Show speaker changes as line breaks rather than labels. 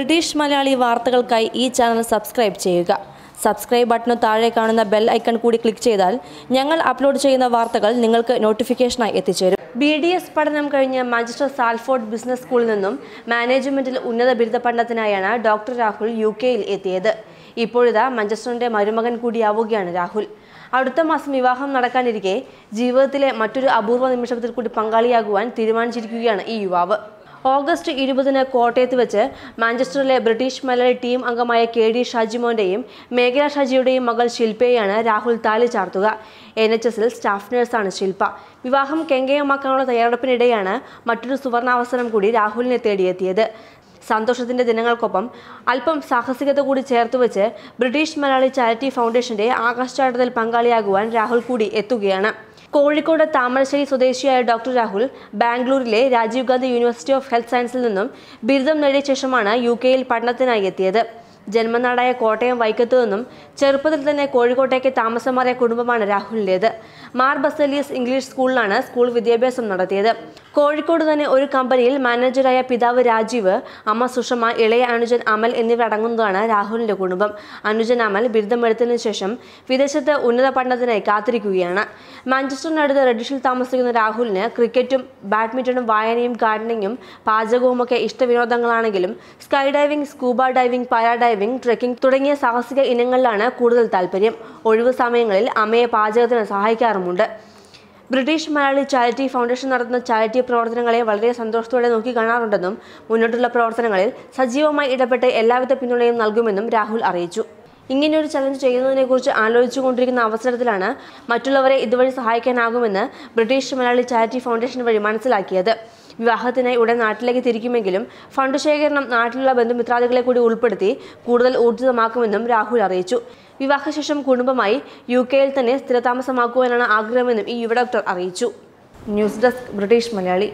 British Malayali വാർത്തകൾക്കായി ഈ channel subscribe ചെയ്യുക. സബ്സ്ക്രൈബ് ബട്ടണു താഴെ കാണുന്ന ബെൽ ഐക്കൺ കൂടി ക്ലിക്ക് ചെയ്താൽ ഞങ്ങൾ അപ്ലോഡ് ചെയ്യുന്ന വാർത്തകൾ നിങ്ങൾക്ക് നോട്ടിഫിക്കേഷനായി എത്തിച്ചേരും. ബി ഡി എസ് പഠനം കഴിഞ്ഞ് മാഞ്ചസ്റ്റർ സാൽഫോർഡ് ബിസിനസ് സ്കൂളിൽ നിന്നും മാനേജ്മെന്റിൽ ഉന്നത ബിരുദ പഠനത്തിനായാണ് ഡോക്ടർ രാഹുൽ യു കെയിൽ എത്തിയത്. ഇപ്പോഴിതാ മഞ്ചസ്റ്ററിന്റെ മരുമകൻ കൂടിയാവുകയാണ് രാഹുൽ. അടുത്ത മാസം വിവാഹം നടക്കാനിരിക്കെ ജീവിതത്തിലെ മറ്റൊരു അപൂർവ നിമിഷത്തിൽ കൂടി പങ്കാളിയാകുവാൻ തീരുമാനിച്ചിരിക്കുകയാണ് ഈ യുവാവ്. ഓഗസ്റ്റ് ഇരുപതിന് കോട്ടയത്ത് വെച്ച് മാഞ്ചസ്റ്ററിലെ ബ്രിട്ടീഷ് മലയാളി ടീം അംഗമായ കെ ഡി ഷാജിമോന്റെയും മേഘല ഷാജിയുടെയും മകൾ ശില്പയെയാണ് രാഹുൽ താലി ചാർത്തുക. എൻ എച്ച് എസിൽ സ്റ്റാഫ് നഴ്സാണ് ശില്പ. വിവാഹം കെങ്കേയമാക്കാനുള്ള തയ്യാറെടുപ്പിനിടെയാണ് മറ്റൊരു സുവർണാവസരം കൂടി രാഹുലിനെ തേടിയെത്തിയത്. സന്തോഷത്തിന്റെ ദിനങ്ങൾക്കൊപ്പം അല്പം സാഹസികത കൂടി ചേർത്തുവെച്ച് ബ്രിട്ടീഷ് മലയാളി ചാരിറ്റി ഫൗണ്ടേഷന്റെ ആകാശചാട്ടത്തിൽ പങ്കാളിയാകുവാൻ രാഹുൽ കൂടി എത്തുകയാണ്. കോഴിക്കോട് താമരശ്ശേരി സ്വദേശിയായ ഡോക്ടർ രാഹുൽ ബാംഗ്ലൂരിലെ Rajiv Gandhi university of health സയൻസിൽ നിന്നും ബിരുദം നേടിയ ശേഷമാണ് യു കെയിൽ പഠനത്തിനായി എത്തിയത്. ജന്മനാടായ കോട്ടയം വൈക്കത്തു നിന്നും ചെറുപ്പത്തിൽ തന്നെ കോഴിക്കോട്ടേക്ക് താമസം മാറിയ കുടുംബമാണ് രാഹുലിന്റേത്. മാർ ബസലിയസ് ഇംഗ്ലീഷ് സ്കൂളിലാണ് സ്കൂൾ വിദ്യാഭ്യാസം നടത്തിയത്. കോഴിക്കോട് തന്നെ ഒരു കമ്പനിയിൽ മാനേജറായ പിതാവ് രാജീവ് അമ്മ സുഷമ ഇളയ അനുജൻ അമൽ എന്നിവരടങ്ങുന്നതാണ് രാഹുലിന്റെ കുടുംബം. അനുജൻ അമൽ ബിരുദമെടുത്തതിനു ശേഷം വിദേശത്ത് ഉന്നത പഠനത്തിനായി കാത്തിരിക്കുകയാണ്. മാഞ്ചസ്റ്ററിനടുത്ത് റെഡിഷിൽ താമസിക്കുന്ന രാഹുലിന് ക്രിക്കറ്റും ബാഡ്മിന്റണും വായനയും ഗാർഡനിങ്ങും പാചകവുമൊക്കെ ഇഷ്ടവിനോദങ്ങളാണെങ്കിലും sky diving scuba diving paradiving trekking തുടങ്ങിയ സാഹസിക ഇനങ്ങളിലാണ് കൂടുതൽ താല്പര്യം. ഒഴിവു സമയങ്ങളിൽ അമ്മയെ പാചകത്തിന് സഹായിക്കാറുമുണ്ട്. ബ്രിട്ടീഷ് മലയാളി ചാരിറ്റി ഫൗണ്ടേഷൻ നടത്തുന്ന ചാരിറ്റി പ്രവർത്തനങ്ങളെ വളരെ സന്തോഷത്തോടെ നോക്കി കാണാറുണ്ടെന്നും മുന്നോട്ടുള്ള പ്രവർത്തനങ്ങളിൽ സജീവമായി ഇടപെട്ട് എല്ലാവിധ പിന്തുണയും നൽകുമെന്നും രാഹുൽ അറിയിച്ചു. ഇങ്ങനെയൊരു ചലഞ്ച് ചെയ്യുന്നതിനെക്കുറിച്ച് ആലോചിച്ചുകൊണ്ടിരിക്കുന്ന അവസരത്തിലാണ് മറ്റുള്ളവരെ ഇതുവഴി സഹായിക്കാനാകുമെന്ന് ബ്രിട്ടീഷ് മലയാളി ചാരിറ്റി ഫൗണ്ടേഷൻ വഴി മനസ്സിലാക്കിയത്. വിവാഹത്തിനായി ഉടൻ നാട്ടിലേക്ക് തിരിക്കുമെങ്കിലും ഫണ്ട് ശേഖരണം നാട്ടിലുള്ള ബന്ധുമിത്രാദികളെ കൂടി ഉൾപ്പെടുത്തി കൂടുതൽ ഊർജിതമാക്കുമെന്നും രാഹുൽ അറിയിച്ചു. വിവാഹശേഷം കുടുംബമായി യു കെയിൽ തന്നെ സ്ഥിരതാമസമാക്കുവാനാണ് ആഗ്രഹമെന്നും ഈ യുവ ഡോക്ടർ അറിയിച്ചു. News desk British Malayali.